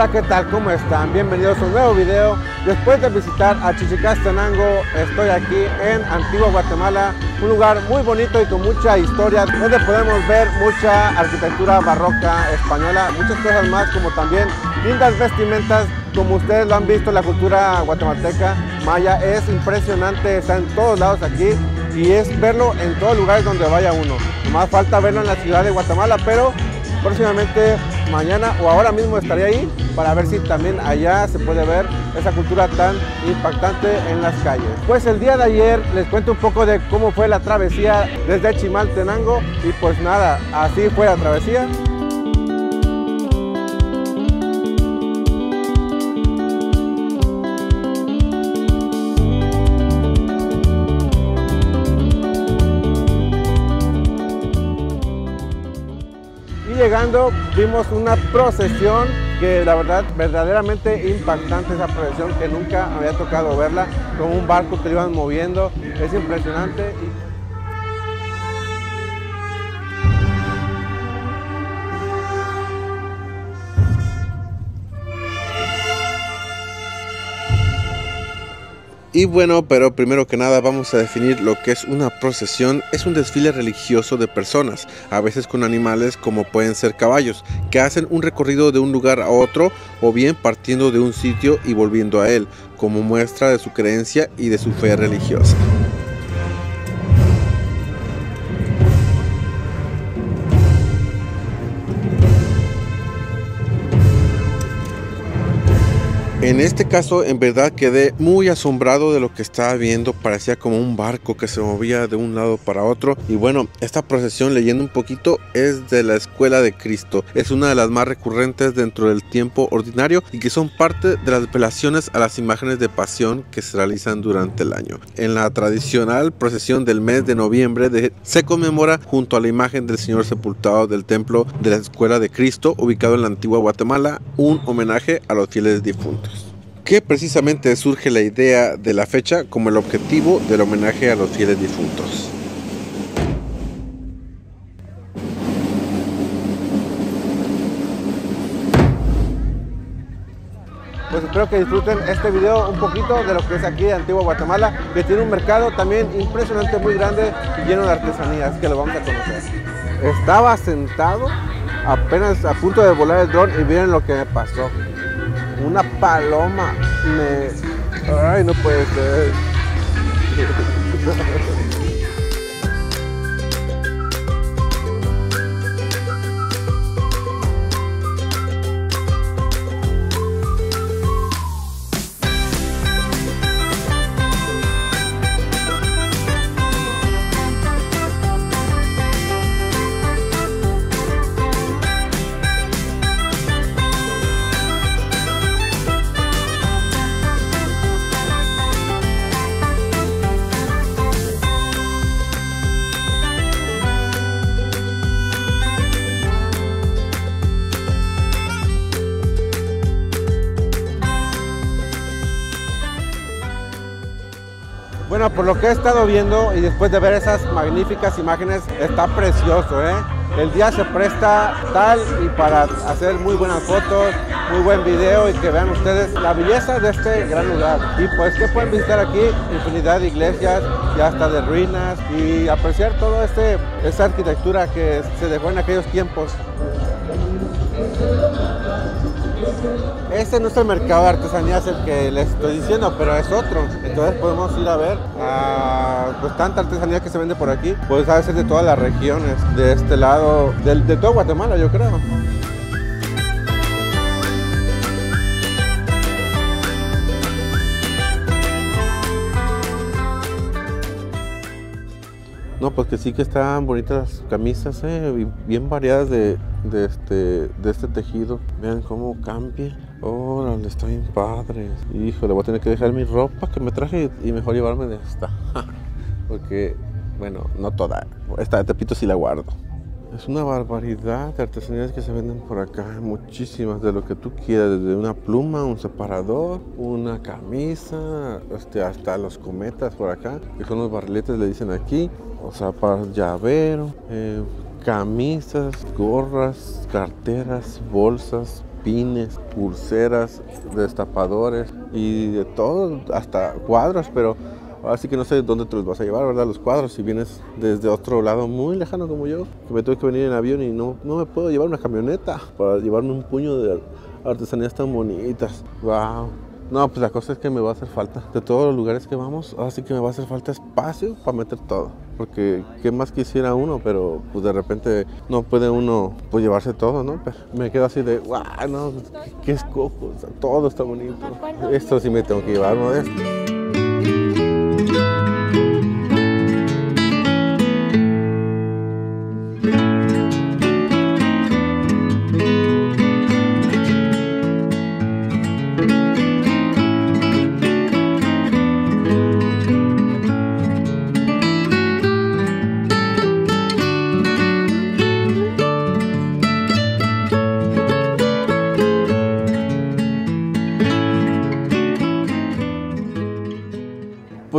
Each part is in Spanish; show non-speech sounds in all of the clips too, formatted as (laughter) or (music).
Hola, ¿qué tal? ¿Cómo están? Bienvenidos a un nuevo video. Después de visitar a Chichicastenango, estoy aquí en Antigua Guatemala, un lugar muy bonito y con mucha historia, donde podemos ver mucha arquitectura barroca española, muchas cosas más, como también lindas vestimentas, como ustedes lo han visto, la cultura guatemalteca maya es impresionante, está en todos lados aquí y es verlo en todos lugares donde vaya uno. Más falta verlo en la ciudad de Guatemala, pero próximamente mañana o ahora mismo estaré ahí para ver si también allá se puede ver esa cultura tan impactante en las calles. Pues el día de ayer les cuento un poco de cómo fue la travesía desde Chimaltenango y pues nada, así fue la travesía. Llegando vimos una procesión que la verdad verdaderamente impactante esa procesión que nunca había tocado verla con un barco que iban moviendo. Es impresionante Y bueno, pero primero que nada vamos a definir lo que es una procesión. Es un desfile religioso de personas, a veces con animales como pueden ser caballos, que hacen un recorrido de un lugar a otro o bien partiendo de un sitio y volviendo a él, como muestra de su creencia y de su fe religiosa. En este caso, en verdad quedé muy asombrado de lo que estaba viendo. Parecía como un barco que se movía de un lado para otro. Y bueno, esta procesión, leyendo un poquito, es de la Escuela de Cristo. Es una de las más recurrentes dentro del tiempo ordinario y que son parte de las velaciones a las imágenes de pasión que se realizan durante el año. En la tradicional procesión del mes de noviembre se conmemora junto a la imagen del Señor sepultado del templo de la Escuela de Cristo, ubicado en la antigua Guatemala, un homenaje a los fieles difuntos que precisamente surge la idea de la fecha como el objetivo del homenaje a los fieles difuntos. Pues espero que disfruten este video un poquito de lo que es aquí de Antigua Guatemala, que tiene un mercado también impresionante, muy grande y lleno de artesanías, que lo vamos a conocer. Estaba sentado apenas a punto de volar el dron y miren lo que me pasó una paloma me... Ay, no puede ser. (laughs) Bueno, por lo que he estado viendo y después de ver esas magníficas imágenes, está precioso, ¿eh? El día se presta tal y para hacer muy buenas fotos, muy buen video y que vean ustedes la belleza de este gran lugar. Y pues que pueden visitar aquí infinidad de iglesias y hasta de ruinas y apreciar toda este, esta arquitectura que se dejó en aquellos tiempos. Este no es el mercado de artesanías el que les estoy diciendo, pero es otro. Entonces podemos ir a ver pues tanta artesanía que se vende por aquí. Pues a de todas las regiones, de este lado, de, de todo Guatemala yo creo. No, pues que sí que están bonitas las camisas, eh, bien variadas de, este, de este tejido. Vean cómo cambia. Órale, está bien padre. Híjole, voy a tener que dejar mi ropa que me traje y mejor llevarme de esta. (laughs) Porque, bueno, no toda. Esta de Tepito sí la guardo. Es una barbaridad de artesanías que se venden por acá, muchísimas de lo que tú quieras, desde una pluma, un separador, una camisa, este, hasta los cometas por acá, que son los barriletes le dicen aquí, o sea, para llavero, eh, camisas, gorras, carteras, bolsas, pines, pulseras, destapadores y de todo, hasta cuadros, pero Así que no sé dónde te los vas a llevar, ¿verdad? Los cuadros, si vienes desde otro lado muy lejano como yo, que me tuve que venir en avión y no, no me puedo llevar una camioneta para llevarme un puño de artesanías tan bonitas. ¡Wow! No, pues la cosa es que me va a hacer falta. De todos los lugares que vamos, así que me va a hacer falta espacio para meter todo. Porque qué más quisiera uno, pero pues de repente no puede uno pues llevarse todo, ¿no? Pero me quedo así de, ¡guau! No, qué escojo, todo está bonito. Esto sí me tengo que llevar uno de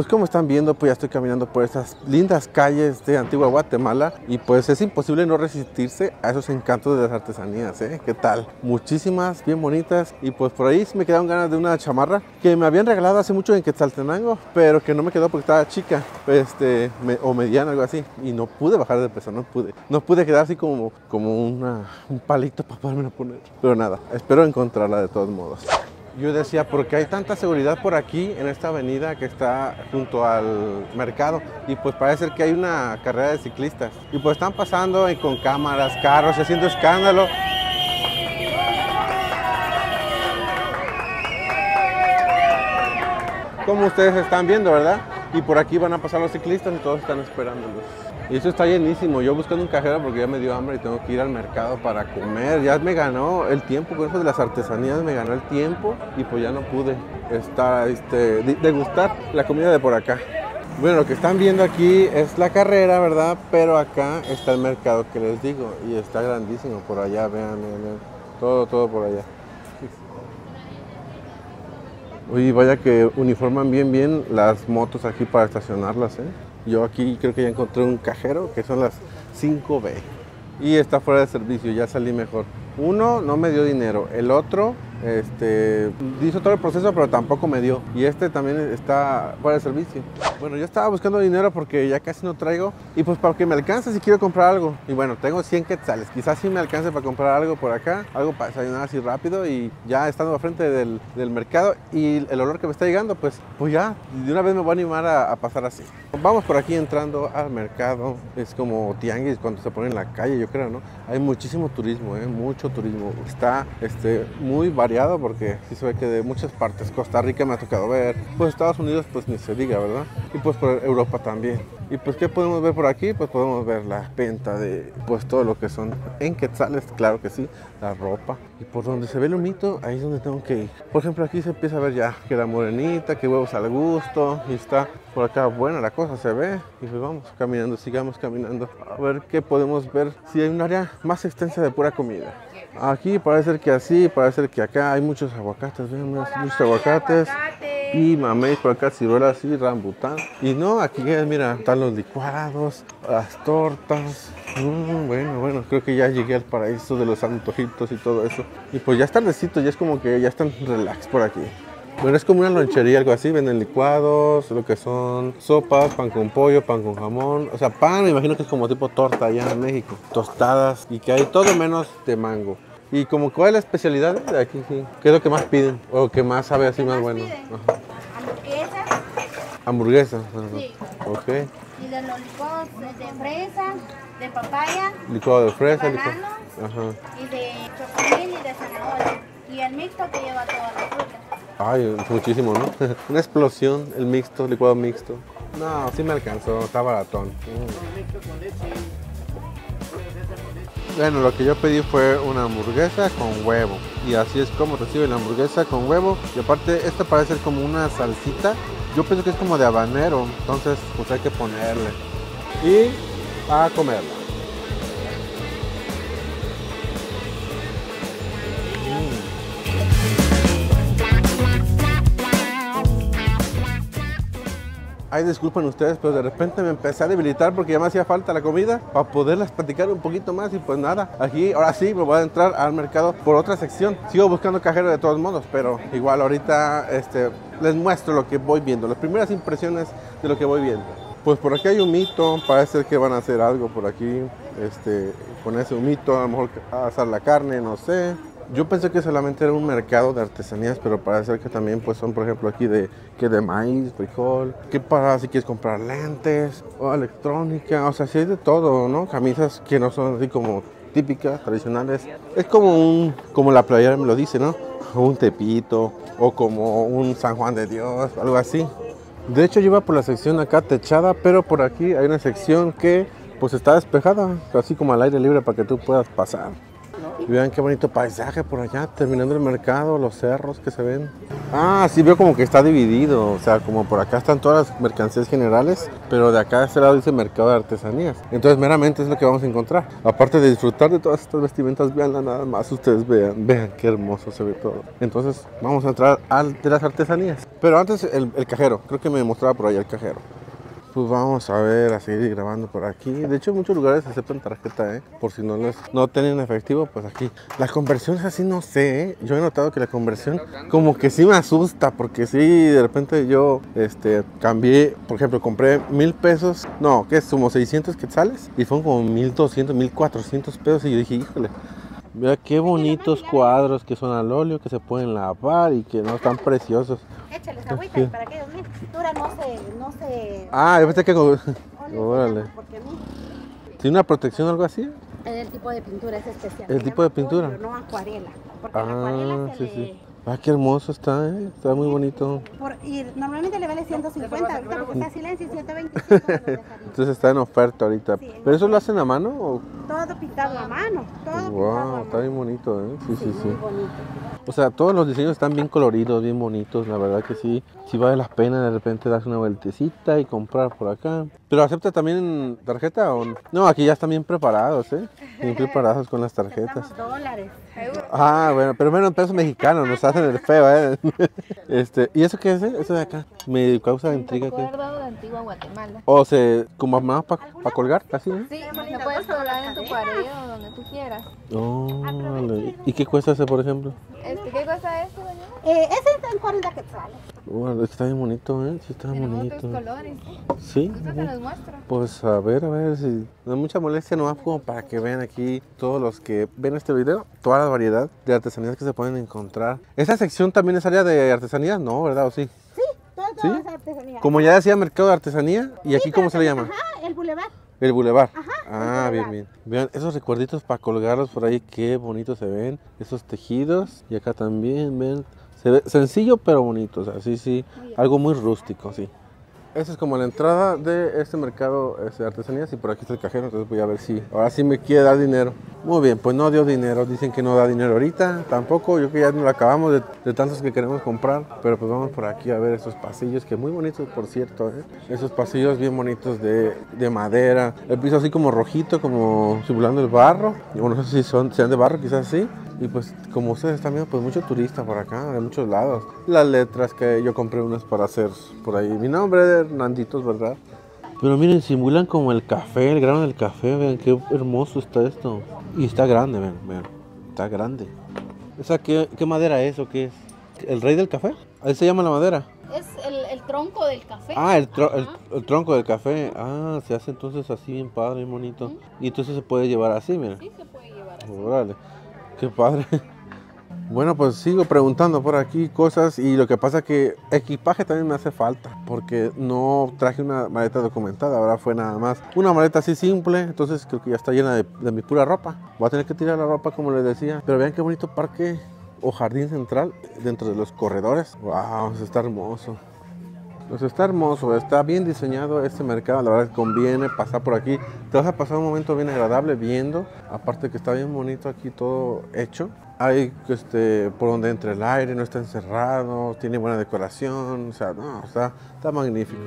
Pues como están viendo, pues ya estoy caminando por estas lindas calles de Antigua Guatemala y pues es imposible no resistirse a esos encantos de las artesanías, ¿eh? ¿Qué tal? Muchísimas, bien bonitas y pues por ahí me quedaron ganas de una chamarra que me habían regalado hace mucho en Quetzaltenango, pero que no me quedó porque estaba chica, este, o mediana, algo así y no pude bajar de peso, no pude. No pude quedar así como, como una, un palito para poderme poner. Pero nada, espero encontrarla de todos modos. Yo decía, ¿por qué hay tanta seguridad por aquí en esta avenida que está junto al mercado? Y pues parece que hay una carrera de ciclistas. Y pues están pasando con cámaras, carros y haciendo escándalo. Como ustedes están viendo, ¿verdad? Y por aquí van a pasar los ciclistas y todos están esperándolos. Y eso está llenísimo. Yo buscando un cajero porque ya me dio hambre y tengo que ir al mercado para comer. Ya me ganó el tiempo con eso de las artesanías, me ganó el tiempo y pues ya no pude estar, este, degustar la comida de por acá. Bueno, lo que están viendo aquí es la carrera, ¿verdad? Pero acá está el mercado que les digo y está grandísimo por allá, vean, vean, todo, todo por allá. Uy, vaya que uniforman bien, bien las motos aquí para estacionarlas, ¿eh? Yo aquí creo que ya encontré un cajero que son las 5B. Y está fuera de servicio, ya salí mejor. Uno no me dio dinero, el otro este, hizo todo el proceso pero tampoco me dio. Y este también está fuera de servicio. Bueno, yo estaba buscando dinero porque ya casi no traigo. Y pues para que me alcance si quiero comprar algo. Y bueno, tengo 100 quetzales. Quizás sí me alcance para comprar algo por acá. Algo para desayunar así rápido. Y ya estando al frente del, del, mercado y el olor que me está llegando, pues, pues ya de una vez me voy a animar a, a pasar así. Vamos por aquí entrando al mercado. Es como tianguis cuando se pone en la calle, yo creo, ¿no? Hay muchísimo turismo, ¿eh? mucho turismo. Está este, muy variado porque sí se ve que de muchas partes. Costa Rica me ha tocado ver. Pues Estados Unidos, pues ni se diga, ¿verdad? Y pues por Europa también. Y pues, ¿qué podemos ver por aquí? Pues podemos ver la venta de pues todo lo que son en quetzales, claro que sí, la ropa. Y por donde se ve el humito, ahí es donde tengo que ir. Por ejemplo, aquí se empieza a ver ya que la morenita, que huevos al gusto. Y está por acá buena la cosa, se ve. Y pues vamos caminando, sigamos caminando. A ver qué podemos ver. Si hay un área más extensa de pura comida. Aquí parece que así, parece que acá hay muchos aguacates. Vean, muchos aguacates. Y mameis por acá, ciruelas y rambután. Y no, aquí mira, están los licuados, las tortas. Mm, bueno, bueno, creo que ya llegué al paraíso de los antojitos y todo eso. Y pues ya está tardecito, ya es como que ya están relax por aquí. Bueno, es como una lonchería, algo así, venden licuados, lo que son sopas, pan con pollo, pan con jamón. O sea, pan, me imagino que es como tipo torta allá en México. Tostadas y que hay todo menos de mango. Y como cuál es la especialidad de aquí, sí. ¿Qué es lo que más piden? O que más sabe así más, bueno. Hamburguesas. Hamburguesa. Sí. Ok. Y de los licuados de fresa, de papaya, Licuado de fresa, banano licuado. Ajá. y de chocomil y de zanahoria. Y el mixto que lleva todas las frutas. Ay, es muchísimo, ¿no? (laughs) Una explosión, el mixto, licuado mixto. No, sí me alcanzó, está baratón. Mm. Bueno, lo que yo pedí fue una hamburguesa con huevo. Y así es como recibe la hamburguesa con huevo. Y aparte, esta parece ser como una salsita. Yo pienso que es como de habanero. Entonces, pues hay que ponerle. Y a comerla. Ay, disculpen ustedes, pero de repente me empecé a debilitar porque ya me hacía falta la comida para poderles platicar un poquito más y pues nada, aquí ahora sí me voy a entrar al mercado por otra sección. Sigo buscando cajero de todos modos, pero igual ahorita este, les muestro lo que voy viendo, las primeras impresiones de lo que voy viendo. Pues por aquí hay un mito, parece que van a hacer algo por aquí, este, con ese humito, a lo mejor asar la carne, no sé. Yo pensé que solamente era un mercado de artesanías, pero parece que también pues son, por ejemplo, aquí de, que de maíz, frijol, que para si quieres comprar lentes o electrónica, o sea, sí hay de todo, ¿no? Camisas que no son así como típicas, tradicionales. Es como un, como la playera me lo dice, ¿no? Un tepito, o como un San Juan de Dios, algo así. De hecho, yo iba por la sección acá techada, pero por aquí hay una sección que pues está despejada, así como al aire libre para que tú puedas pasar. Y vean qué bonito paisaje por allá, terminando el mercado, los cerros que se ven. Ah, sí veo como que está dividido, o sea, como por acá están todas las mercancías generales, pero de acá a este lado dice mercado de artesanías. Entonces meramente es lo que vamos a encontrar. Aparte de disfrutar de todas estas vestimentas, veanla nada más, ustedes vean, vean qué hermoso se ve todo. Entonces vamos a entrar al de las artesanías. Pero antes el, el cajero, creo que me mostraba por ahí el cajero. Pues vamos a ver, a seguir grabando por aquí. De hecho, muchos lugares aceptan tarjeta, ¿eh? Por si no les, no tienen efectivo, pues aquí. La conversión es así, no sé, ¿eh? Yo he notado que la conversión como que sí me asusta, porque sí, de repente yo, este, cambié, por ejemplo, compré mil pesos, no, ¿qué es? Como 600 quetzales, y fueron como 1200, 1400 pesos, y yo dije, híjole. Mira qué bonitos cuadros que son al óleo, que se pueden lavar y que no están preciosos. Échales agüita y para que ellos miren. Pintura no se, no se... Ah, yo pensé que... (laughs) Órale. ¿Tiene una protección o algo así? el tipo de pintura es especial. ¿El tipo de pintura? óleo, no acuarela. Porque la Ah, acuarela se sí, le... sí. Ah, qué hermoso está, ¿eh? Está muy bonito. Por, y normalmente le vale 150 ahorita porque está silencio y 125 (laughs) lo dejaría. Entonces está en oferta ahorita. Sí, ¿Pero eso lo hacen a mano o...? Todo pintado a mano. Todo pintado a mano. está bien bonito, ¿eh? Sí, sí, sí. Muy bonito. O sea, todos los diseños están bien coloridos, bien bonitos, la verdad que sí. Sí vale la pena de repente darse una vueltecita y comprar por acá. ¿Pero acepta también tarjeta o no? No, aquí ya están bien preparados, ¿eh? Bien (laughs) preparados con las tarjetas. Aceptamos Ah, bueno, pero menos en pesos mexicanos, nos hacen el feo, ¿eh? (laughs) Este, ¿y eso qué es? eh? Eso de acá. Me causa intriga que... recuerdo de Antigua Guatemala. O se, como más para colgar, así, ¿no? Sí, lo puedes colgar en tu pared o donde tú quieras. Oh. ¿Y qué cuesta ese, por ejemplo? Este, ¿Qué cuesta esto, doña? Eh, ese está en 40 quetzales. Bueno, está bien bonito, ¿eh? Sí, está Tenemos bonito. otros colores. Sí. Gusta que los muestro. Pues a ver, a ver si no hay mucha molestia nomás como para que vean aquí todos los que ven este video, toda la variedad de artesanías que se pueden encontrar. ¿Esta sección también es área de artesanías? No, ¿verdad? ¿O sí? Sí, todo, todo ¿Sí? es artesanía. Como ya decía mercado de artesanía, ¿y aquí Sí, cómo se le llama? Ajá, el bulevar. El bulevar. Ajá, Ah, el bien, bien. Vean esos recuerditos para colgarlos por ahí, qué bonitos se ven. Esos tejidos. Y acá también, ven. Se ve sencillo pero bonito. O sea, sí, sí. Algo muy rústico, sí. Esta es como la entrada de este mercado este, de artesanías y por aquí está el cajero, entonces voy a ver si ahora sí me quiere dar dinero. Muy bien, pues no dio dinero, dicen que no da dinero ahorita, tampoco, yo que ya no lo acabamos de, de tantos que queremos comprar, pero pues vamos por aquí a ver estos pasillos, que muy bonitos por cierto, ¿eh? esos pasillos bien bonitos de, de madera, el piso así como rojito, como simulando el barro, yo no sé si son, sean de barro, quizás sí, y pues como ustedes están viendo, pues mucho turista por acá, de muchos lados. Las letras que yo compré unas para hacer por ahí. Mi nombre es Hernanditos, ¿verdad? Pero miren, simulan como el café, el grano del café, vean qué hermoso está esto. Y está grande, vean, vean. Está grande. ¿Esa qué, qué madera es o qué es? ¿El rey del café? Ahí se llama la madera. Es el, el tronco del café. Ah, el, tro- el- el tronco del café. Ah, se hace entonces así bien padre, bien bonito. Y entonces se puede llevar así, mira. Sí, se puede llevar así. Órale, qué padre. Bueno, pues sigo preguntando por aquí cosas y lo que pasa que equipaje también me hace falta porque no traje una maleta documentada, ahora fue nada más una maleta así simple, entonces creo que ya está llena de, de mi pura ropa. Voy a tener que tirar la ropa como les decía, pero vean qué bonito parque o jardín central dentro de los corredores. Wow, eso está hermoso. Pues está hermoso, está bien diseñado este mercado, la verdad que conviene pasar por aquí. Te vas a pasar un momento bien agradable viendo, aparte que está bien bonito aquí todo hecho. Hay este, por donde entra el aire, no está encerrado, tiene buena decoración, o sea, no, está, está magnífico.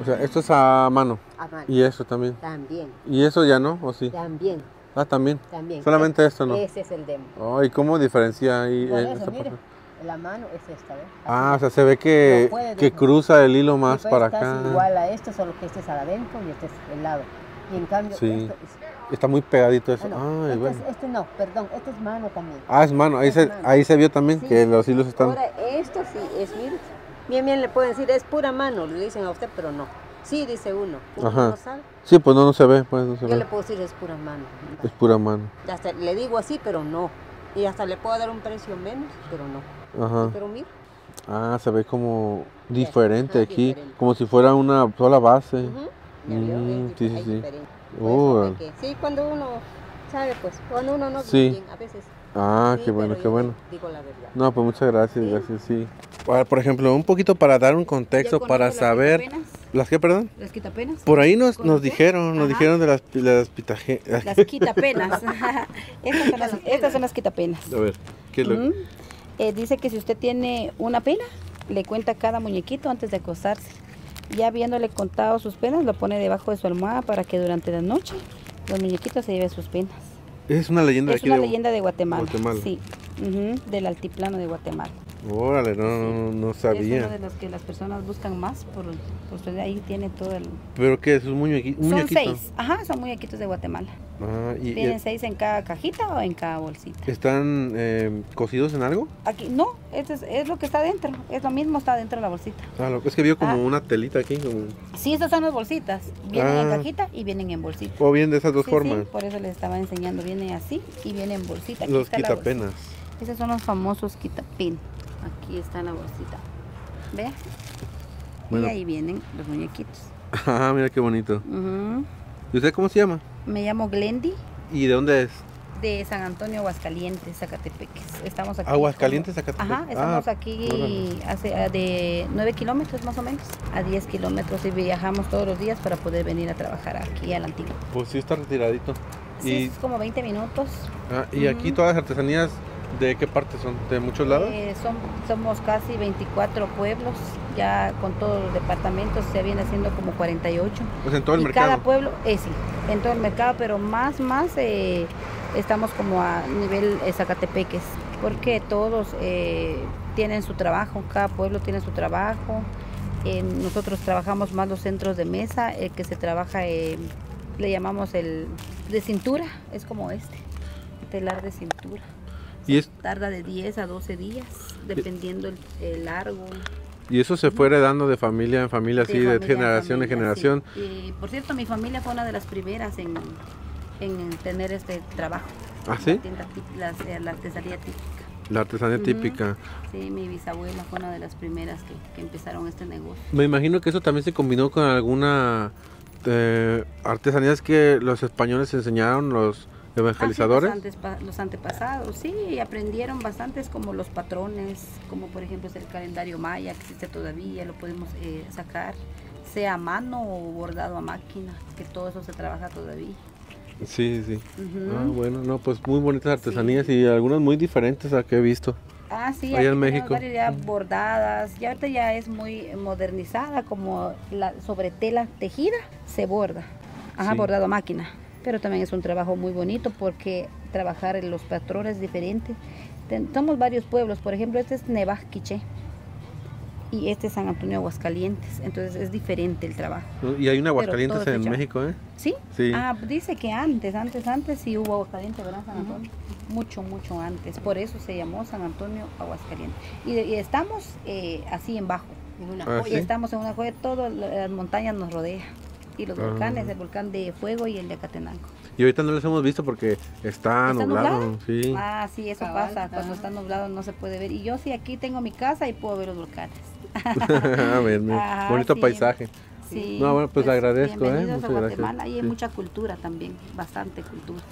O sea, esto es a mano A mano. y eso también. También, ¿Y eso ya no? ¿O sí? también. Ah, también. También. Solamente esto, ¿no? Ese es el demo. Oh, ¿Y cómo diferencia ahí Por eso, mire, parte? la mano es esta, ¿ves? Ah, o sea, se ve que, puede que cruza el hilo más para acá. igual a esto, solo que este es al adentro y este es el lado. Y en cambio, Sí. esto es... Está muy pegadito eso. Ah, no, Ay, este, bueno. es- este no, perdón, este es mano también. Ah, es mano. Ahí es se, mano. ahí se vio también Sí. que los hilos están. Ahora, esto sí es, mire, bien, bien le pueden decir, es pura mano, le dicen a usted, pero no. Sí, dice uno. Uno Ajá. no sabe. Sí, pues no, no se ve, pues no se Yo le puedo decir, es pura mano. Es pura mano. Hasta le digo así, pero no. Y hasta le puedo dar un precio menos, pero no. Ajá. Pero mira, Ah, se ve como diferente aquí, diferente. como si fuera una sola base. ya vio, Mm, sí, sí, sí. Oh. que- sí, cuando uno sabe, pues, cuando uno no Sí. bien, a veces. Ah, sí, qué bueno, qué bueno. Digo la verdad. No, pues muchas gracias, Sí. gracias, sí. Para, por ejemplo, un poquito para dar un contexto, para saber... ¿Las qué, perdón? Las quitapenas. Por ahí nos, nos dijeron, nos Ajá. dijeron de las, de las pitaje... (laughs) Las quitapenas. (laughs) (laughs) estas, son las, estas son las quitapenas. A ver, ¿qué es lo Ujú. Eh, dice que si usted tiene una pena, le cuenta cada muñequito antes de acostarse. Ya habiéndole contado sus penas, lo pone debajo de su almohada para que durante la noche los muñequitos se lleven sus penas. Es una leyenda de Es aquí una de... leyenda de Guatemala. Guatemala. Sí, del altiplano de Guatemala. Órale, no, no, no Es sabía. uno de los que las personas buscan más, por, ahí tiene todo el... ¿Pero qué es? ¿Un muñequi- un Son muñequito? seis, ajá, son muñequitos de Guatemala. Ah, y, Tienen y- seis en cada cajita o en cada bolsita. ¿Están eh, cocidos en algo? Aquí, no, eso es, es lo que está dentro, es lo mismo está dentro de la bolsita. Ah, lo- es que vio como Ah. una telita aquí. Como... Sí, esas son las bolsitas. Vienen en Ah. cajita y vienen en bolsita. O bien de esas dos Sí, formas. sí, por eso les estaba enseñando. Viene así y viene en bolsita. Aquí Los bolsita. quitapenas. Esos son los famosos quitapin. Aquí está la bolsita. ¿Ve? Bueno. Y ahí vienen los muñequitos. (laughs) Ah, mira qué bonito. ¿Y usted cómo se llama? Me llamo Glendy ¿Y de dónde es? de San Antonio, Aguascalientes, Zacatepeques. Estamos aquí. Aguascalientes, como- Zacatepec. Ajá, estamos Ah, aquí órale. hace, ah, de 9 kilómetros más o menos a 10 kilómetros y viajamos todos los días para poder venir a trabajar aquí al antiguo. Pues sí, está retiradito. Sí, Y, es como 20 minutos. ah, y aquí todas las artesanías, ¿de qué parte son? ¿De muchos lados? Eh, son, somos casi 24 pueblos, ya con todos los departamentos se viene haciendo como 48. Pues en todo el y mercado. cada pueblo, eh, sí, en todo el mercado, pero más, más eh, estamos como a nivel eh, Zacatepeques, porque todos tienen su trabajo, cada pueblo tiene su trabajo. Nosotros trabajamos más los centros de mesa, el que se trabaja, eh, le llamamos el de cintura, es como este, telar de cintura. Y, es, Tarda de 10 a 12 días, dependiendo el, el largo. y eso se fue heredando de familia en familia, así, de, familia generación en generación. sí. Y por cierto, mi familia fue una de las primeras en, en tener este trabajo. ¿Ah, La sí? tienda tí- las- eh, la artesanía típica. La artesanía típica. Sí, mi bisabuela fue una de las primeras que, que empezaron este negocio. Me imagino que eso también se combinó con alguna eh, artesanías que los españoles enseñaron, los evangelizadores. Ah, sí, los, antes- los antepasados, sí, aprendieron bastantes como los patrones, como por ejemplo el calendario maya, que existe todavía, lo podemos eh, sacar, sea a mano o bordado a máquina, que todo eso se trabaja todavía. Sí, sí. Ujú. Ah, bueno, no, pues muy bonitas artesanías y algunas muy diferentes a que he visto. Ah, sí, Allá en México. varias ya bordadas, ya ahorita ya es muy modernizada, como la sobre tela tejida se borda, ajá, Sí. bordado a máquina, pero también es un trabajo muy bonito porque trabajar en los patrones diferentes. Somos varios pueblos, por ejemplo, este es Nevaj Quiché y este es San Antonio Aguascalientes, entonces es diferente el trabajo. Y hay un Aguascalientes en México, ¿eh? ¿Sí? Sí. Ah, dice que antes, antes, antes sí hubo Aguascalientes, ¿verdad, San Antonio? Mucho, mucho antes. Por eso se llamó San Antonio Aguascalientes. Y, y estamos eh, así en bajo. En una Ah, Y ¿sí? estamos en una joya, todas las montañas nos rodean. Y los Ah. volcanes, el volcán de Fuego y el de Acatenango. Y ahorita no los hemos visto porque está, ¿Está nublado. nublado? Sí. Ah, sí, eso Cabal, pasa. Cuando está nublado no se puede ver. Y yo sí aquí tengo mi casa y puedo ver los volcanes. (laughs) A ver, Ajá, bonito sí. paisaje. Sí, No, bueno, pues agradezco, ¿eh? A gracias. Y hay Sí. mucha cultura también, bastante cultura.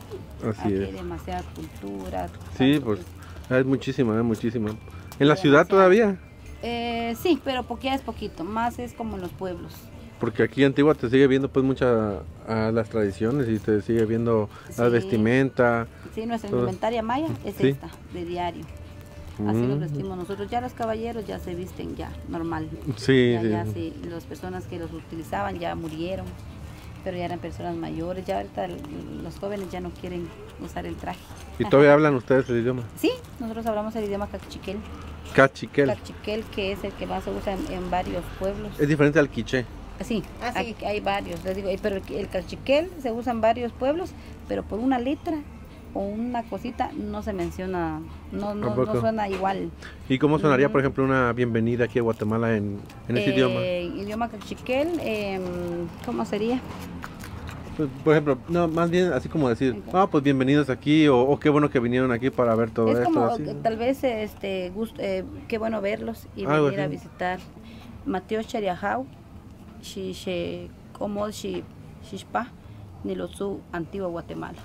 Así Aquí hay es. demasiada cultura. Sí, pues que- es muchísima, es muchísima. ¿En la ciudad todavía? Eh, sí, pero poquito es poquito, más es como en los pueblos. Porque aquí en Antigua te sigue viendo pues muchas las tradiciones y te sigue viendo la Sí. vestimenta. Sí, nuestra Todo. indumentaria maya es Sí. esta, de diario. Así Mm. vestimos nosotros. Ya los caballeros ya se visten ya, normal. Sí, ya, sí. ya sí, las personas que los utilizaban ya murieron. pero ya eran personas mayores. Ya ahorita los jóvenes ya no quieren usar el traje. ¿Y todavía hablan ustedes el idioma? Sí, nosotros hablamos el idioma cachiquel. Cachiquel. Cachiquel, que es el que más se usa en, en varios pueblos. Es diferente al quiché. Sí, Ah, sí. hay, hay varios, les digo, eh, pero el, el cachiquel se usa en varios pueblos, pero por una letra o una cosita no se menciona, no, no, no suena igual. ¿Y cómo sonaría, por ejemplo, una bienvenida aquí a Guatemala en, en ese Eh, idioma? Idioma cachiquel, em, ¿cómo sería? Pues, por ejemplo, no, más bien así como decir, ah, pues bienvenidos aquí, o, o qué bueno que vinieron aquí para ver todo es esto. como así. tal vez este gust- eh, qué bueno verlos y Algo venir a así. visitar Mateo Chariajau, Xishe Como Xi- Xispa, Nilotsu, Antigua Guatemala.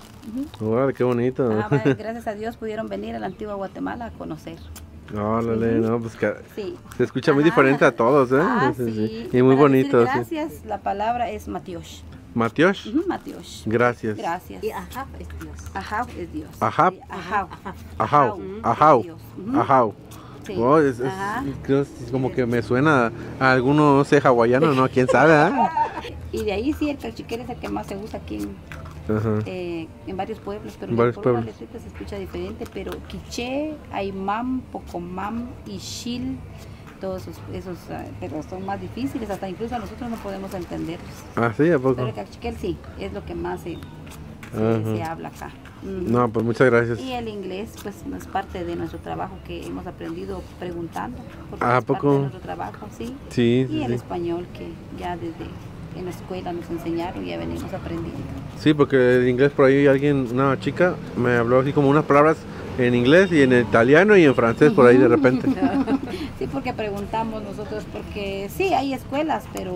Ujú. Órale, qué bonito. Ah, (laughs) vaya, gracias a Dios pudieron venir a la Antigua Guatemala a conocer. Órale, Ujú. no, pues que Sí. se escucha muy Ajá. diferente a todos, ¿eh? Ah, Sí, sí, sí. sí. Y muy para decir bonito, sí. Gracias, la palabra es Matiosh. Matiosh, Ujú, Matiosh. gracias. Gracias. Y ajá, es Dios. Ajá es Dios. Ajá. Sí, Ajá. Ajau, Ujú, ajau, Dios. Ujú. ajau. Sí. Oh, es, es- creo es como que me suena a alguno, no sé, hawaiano, ¿no? ¿Quién sabe? ah? (laughs) Y de ahí sí, el cachiquel es el que más se usa aquí en, eh, en varios pueblos, pero En varios pueblos. se escucha diferente, pero quiché, aymam, pocomam y shil, todos esos, esos, ah, pero son más difíciles, hasta incluso nosotros no podemos entenderlos. Ah, sí, ¿a poco? Pero el cachiquel sí, es lo que más se, se, habla acá. No, pues muchas gracias. Y el inglés, pues, no es parte de nuestro trabajo que hemos aprendido preguntando. porque Ah, ¿a es parte poco? de nuestro trabajo, sí. Sí, Y sí, el sí. español que ya desde en la escuela nos enseñaron y ya venimos aprendiendo. Sí, porque el inglés por ahí alguien, una chica, me habló así como unas palabras en inglés y en italiano y en francés por ahí de repente. (laughs) Sí, porque preguntamos nosotros, porque sí, hay escuelas, pero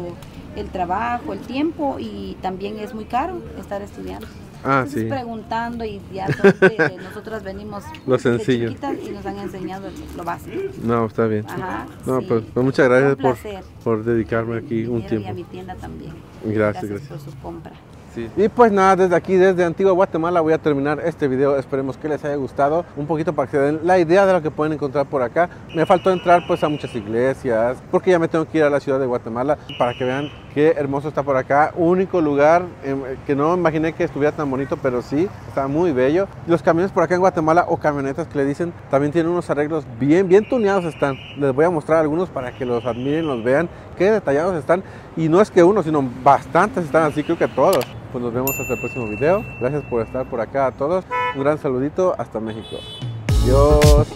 el trabajo, el tiempo y también es muy caro estar estudiando. Ah, Entonces sí. preguntando y ya entonces, nosotras venimos (laughs) Lo desde sencillo. chiquitas y nos han enseñado lo básico. No, está bien. Ajá. No, sí. pues, pues muchas gracias por, por dedicarme aquí un Y a tiempo. mi tienda también. Gracias, Gracias, gracias. por su compra. Y pues nada, desde aquí, desde Antigua Guatemala, voy a terminar este video. Esperemos que les haya gustado un poquito para que se den la idea de lo que pueden encontrar por acá. Me faltó entrar pues a muchas iglesias, porque ya me tengo que ir a la ciudad de Guatemala para que vean qué hermoso está por acá. Único lugar em, que no imaginé que estuviera tan bonito, pero sí, está muy bello. Los camiones por acá en Guatemala o camionetas que le dicen, también tienen unos arreglos bien, bien tuneados están. Les voy a mostrar algunos para que los admiren, los vean, qué detallados están. Y no es que uno, sino bastantes están así, creo que todos. Pues nos vemos hasta el próximo video. Gracias por estar por acá a todos. Un gran saludito hasta México. Adiós.